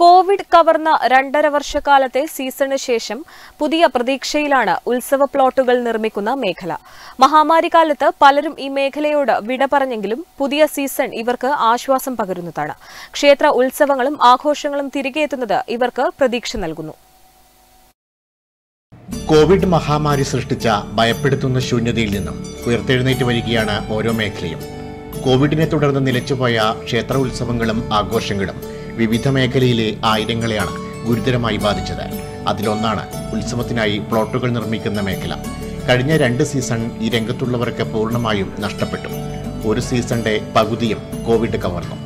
Covid കവർന്ന രണ്ടര വർഷക്കാലത്തെ സീസണിന് ശേഷം പുതിയ പ്രതീക്ഷയിലാണ് ഉത്സവ പ്ലോട്ടുകൾ നിർമ്മിക്കുന്ന മേഖല. മഹാമാരി കാലത്ത് പലരും ഈ മേഖലയോട് വിട പറഞ്ഞെങ്കിലും പുതിയ സീസൺ ഇവർക്ക് ആശ്വാസം പകരുന്നതാണ്. ക്ഷേത്ര ഉത്സവങ്ങളും ആഘോഷങ്ങളും തിരികെ എത്തുന്നത് ഇവർക്ക് പ്രതീക്ഷ നൽകുന്നു. കോവിഡ് മഹാമാരി സൃഷ്ടിച്ച ഭയപ്പെടുത്തുന്ന ശൂന്യതയിൽ നിന്നും ഉയർത്തെഴുന്നേറ്റ് വരികയാണ് ഓരോ മേഖലയും. കോവിഡിനെ തുടർന്ന് നിലച്ചുപോയ ക്ഷേത്ര ഉത്സവങ്ങളും ആഘോഷങ്ങളും വിവിധ മേഖലയിലെ ആയിരങ്ങളെയാണ് ഗുരുതരമായി ബാധിച്ചത്. അതിലൊന്നാണ് ഉത്സവത്തിനായി പ്ലോട്ടുകൾ നിർമ്മിക്കുന്ന മേഖല. കഴിഞ്ഞ രണ്ട് സീസൺ ഈ രംഗത്തുള്ളവർക്ക് പൂർണമായും നഷ്ടപ്പെട്ടു. ഒരു സീസണിന്റെ പകുതിയും കോവിഡ് കവർന്നു.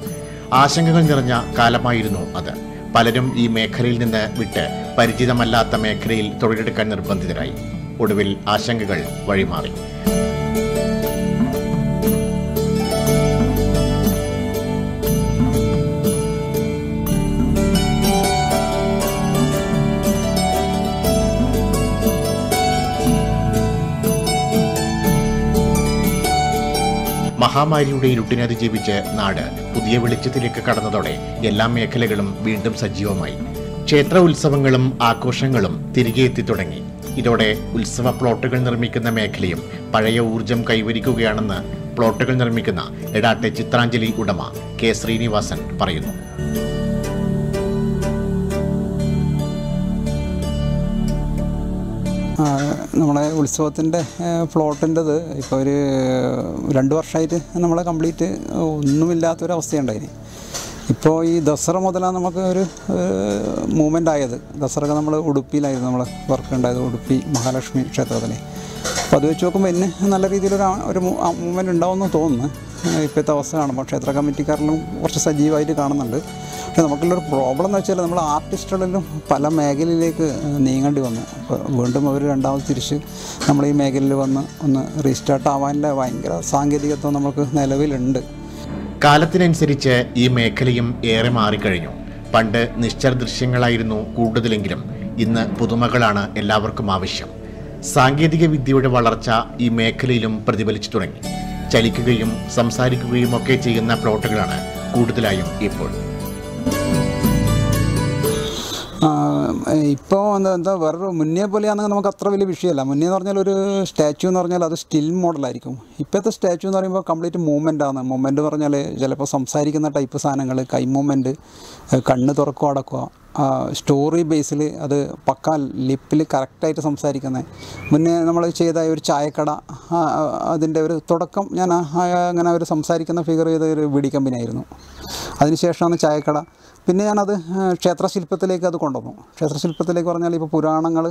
ആശങ്കകൾ നിറഞ്ഞ കാലമായിരുന്നു അത്. പലരും ഈ മേഖലയിൽ നിന്ന് വിട്ട് പരിചിതമല്ലാത്ത മേഖലയിൽ തൊഴിലെടുക്കാൻ നിർബന്ധിതരായി. ഒടുവിൽ ആശങ്കകൾ വഴിമാറി. മഹാമാരിയുടെ ഇരുട്ടിനെ അതിജീവിച്ച് നാട് പുതിയ വെളിച്ചത്തിലേക്ക് കടന്നതോടെ എല്ലാ മേഖലകളും വീണ്ടും സജീവമായി. ക്ഷേത്ര ഉത്സവങ്ങളും ആഘോഷങ്ങളും തിരികെ എത്തി തുടങ്ങി. ഇതോടെ ഉത്സവ പ്ലോട്ടുകൾ നിർമ്മിക്കുന്ന മേഖലയും പഴയ ഊർജം കൈവരിക്കുകയാണെന്ന് പ്ലോട്ടുകൾ നിർമ്മിക്കുന്ന എടാട്ടെ ചിത്രാഞ്ജലി ഉടമ കെ ശ്രീനിവാസൻ പറയുന്നു. ആ, നമ്മളെ ഉത്സവത്തിന്റെ പ്ലോട്ടിന്റെത് ഇപ്പോൾ ഒരു രണ്ട് വർഷമായിട്ട് നമ്മളെ കംപ്ലീറ്റ് ഒന്നുമില്ലാത്തൊരവസ്ഥയുണ്ടായിന്. ഇപ്പോൾ ഈ ദസറ മുതലാണ് നമുക്ക് ഒരു മൂവ്മെന്റ് ആയത് ദസറക്ക് നമ്മൾ ഉടുപ്പിയിലായിരുന്നു നമ്മൾ വർക്ക് ഉണ്ടായത് ഉടുപ്പി മഹാലക്ഷ്മി ക്ഷേത്രത്തിന് അപ്പോൾ അത് വെച്ച് നോക്കുമ്പോൾ എന്നെ നല്ല രീതിയിലൊരു ഒരു മൂവ്മെന്റ് ഉണ്ടാവുമെന്ന് തോന്നുന്നു. ഇപ്പോഴത്തെ അവസ്ഥ കാണുമ്പോൾ ക്ഷേത്ര കമ്മിറ്റിക്കാരിലും കുറച്ച് സജീവമായിട്ട് കാണുന്നുണ്ട്. പക്ഷേ നമുക്കുള്ളൊരു പ്രോബ്ലം എന്ന് വെച്ചാൽ നമ്മൾ ആർട്ടിസ്റ്റുകളിലും പല മേഖലയിലേക്ക് നീങ്ങേണ്ടി വന്നു. അപ്പോൾ വീണ്ടും അവർ രണ്ടാമത് തിരിച്ച് നമ്മൾ ഈ മേഖലയിൽ വന്ന് ഒന്ന് റീസ്റ്റാർട്ട് ആവാനുള്ള ഭയങ്കര സാങ്കേതികത്വം നമുക്ക് നിലവിലുണ്ട്. കാലത്തിനനുസരിച്ച് ഈ മേഖലയും ഏറെ മാറിക്കഴിഞ്ഞു. പണ്ട് നിശ്ചല ദൃശ്യങ്ങളായിരുന്നു കൂടുതലെങ്കിലും ഇന്ന് പുതുമകളാണ് എല്ലാവർക്കും ആവശ്യം. സാങ്കേതിക വിദ്യയുടെ വളർച്ച ഈ മേഖലയിലും പ്രതിഫലിച്ചു തുടങ്ങി. ചലിക്കുകയും സംസാരിക്കുകയും ഒക്കെ ചെയ്യുന്ന പ്ലോട്ടുകളാണ് കൂടുതലായും ഇപ്പോൾ. ഇപ്പോൾ എന്താ എന്താ വേറൊരു മുന്നേ പോലെയാണെങ്കിൽ നമുക്ക് അത്ര വലിയ വിഷയമല്ല മുന്നേ എന്ന് പറഞ്ഞാൽ ഒരു സ്റ്റാച്ചു എന്ന് പറഞ്ഞാൽ അത് സ്റ്റിൽ മോഡലായിരിക്കും ഇപ്പോഴത്തെ സ്റ്റാച്ചു എന്ന് പറയുമ്പോൾ കംപ്ലീറ്റ് മൂവ്മെന്റ് ആണ്. മൂവ്മെന്റ് പറഞ്ഞാൽ ചിലപ്പോൾ സംസാരിക്കുന്ന ടൈപ്പ് സാധനങ്ങൾ കൈ മൂവ്മെന്റ് കണ്ണ് തുറക്കുക അടക്കുക സ്റ്റോറി ബേസിൽ അത് പക്ക ലിപ്പിൽ കറക്റ്റായിട്ട് സംസാരിക്കുന്നത് മുന്നേ നമ്മൾ ചെയ്ത ഒരു ചായക്കട അതിന്റെ ഒരു തുടക്കം ഞാൻ അങ്ങനെ ഒരു സംസാരിക്കുന്ന ഫിഗർ ചെയ്ത ഒരു വീടി കമ്പനി ആയിരുന്നു. അതിനുശേഷമാണ് ചായക്കട. പിന്നെ ഞാനത് ക്ഷേത്രശില്പത്തിലേക്ക് അത് കൊണ്ടുവന്നു. ക്ഷേത്രശില്പത്തിലേക്ക് പറഞ്ഞാൽ ഇപ്പോൾ പുരാണങ്ങൾ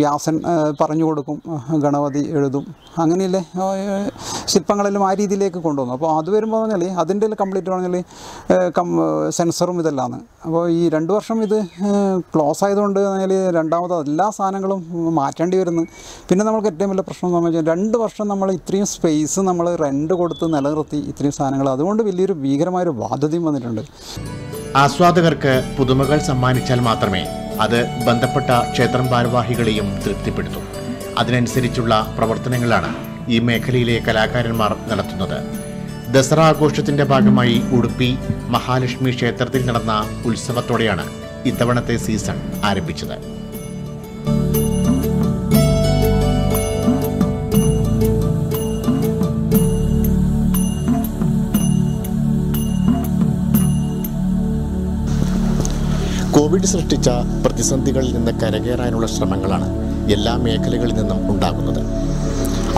വ്യാസൻ പറഞ്ഞു കൊടുക്കും ഗണപതി എഴുതും. അങ്ങനെയല്ലേ ശില്പങ്ങളെല്ലാം ആ രീതിയിലേക്ക് കൊണ്ടുവന്നു. അപ്പോൾ അത് വരുമ്പോൾ പറഞ്ഞാൽ അതിന്റെ കംപ്ലീറ്റ് പറഞ്ഞാൽ കം സെൻസറും ഇതെല്ലാമാണ്. അപ്പോൾ ഈ രണ്ട് വർഷം ഇത് ക്ലോസ് ആയതുകൊണ്ട് പറഞ്ഞാൽ രണ്ടാമത് എല്ലാ സാധനങ്ങളും മാറ്റേണ്ടി വരുന്നു. പിന്നെ നമുക്ക് ഏറ്റവും വലിയ പ്രശ്നം എന്ന് വെച്ചാൽ രണ്ട് വർഷം നമ്മൾ ഇത്രയും സ്പേസ് നമ്മൾ റെന്റ് കൊടുത്ത് നിലനിർത്തി ഇത്രയും സാധനങ്ങൾ. അതുകൊണ്ട് വലിയൊരു ഭീകരമായൊരു ബാധ്യതയും വന്നിട്ടുണ്ട്. ആസ്വാദകർക്ക് പുതുമകൾ സമ്മാനിച്ചാൽ മാത്രമേ അത് ബന്ധപ്പെട്ട ക്ഷേത്രം ഭാരവാഹികളെയും തൃപ്തിപ്പെടുത്തൂ. അതിനനുസരിച്ചുള്ള പ്രവർത്തനങ്ങളാണ് ഈ മേഖലയിലെ കലാകാരന്മാർ നടത്തുന്നത്. ദസറ ആഘോഷത്തിന്റെ ഭാഗമായി ഉടുപ്പി മഹാലക്ഷ്മി ക്ഷേത്രത്തിൽ നടന്ന ഉത്സവത്തോടെയാണ് ഇത്തവണത്തെ സീസൺ ആരംഭിച്ചത്. കോവിഡ് സൃഷ്ടിച്ച പ്രതിസന്ധികളിൽ നിന്ന് കരകയറാനുള്ള ശ്രമങ്ങളാണ് എല്ലാ മേഖലകളിൽ നിന്നും ഉണ്ടാകുന്നത്.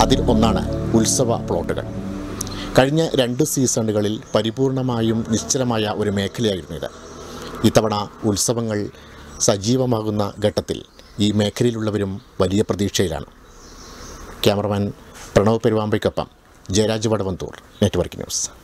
അതിൽ ഒന്നാണ് ഉത്സവ പ്ലോട്ടുകൾ. കഴിഞ്ഞ രണ്ട് സീസണുകളിൽ പരിപൂർണമായും നിശ്ചലമായ ഒരു മേഖലയായിരുന്നു ഇത്. ഇത്തവണ ഉത്സവങ്ങൾ സജീവമാകുന്ന ഘട്ടത്തിൽ ഈ മേഖലയിലുള്ളവരും വലിയ പ്രതീക്ഷയിലാണ്. ക്യാമറമാൻ പ്രണവ് പെരുവാമ്പയ്ക്കൊപ്പം ജയരാജ് വടവന്തൂർ നെറ്റ്വർക്ക് ന്യൂസ്.